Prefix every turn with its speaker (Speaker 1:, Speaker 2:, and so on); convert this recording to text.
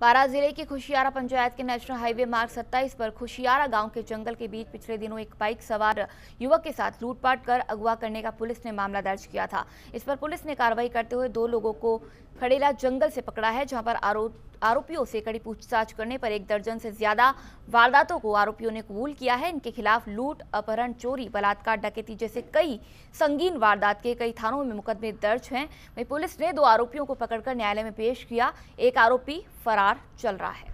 Speaker 1: बारा ज़िले की खुशियारा पंचायत के नेशनल हाईवे मार्ग 27 पर खुशियारा गाँव के जंगल के बीच पिछले दिनों एक बाइक सवार युवक के साथ लूटपाट कर अगवा करने का पुलिस ने मामला दर्ज किया था। इस पर पुलिस ने कार्रवाई करते हुए दो लोगों को खड़ेला जंगल से पकड़ा है, जहाँ पर आरोप आरोपियों से कड़ी पूछताछ करने पर एक दर्जन से ज़्यादा वारदातों को आरोपियों ने कबूल किया है। इनके खिलाफ लूट, अपहरण, चोरी, बलात्कार, डकैती जैसे कई संगीन वारदात के कई थानों में मुकदमे दर्ज हैं। वहीं पुलिस ने दो आरोपियों को पकड़कर न्यायालय में पेश किया। एक आरोपी फरार चल रहा है।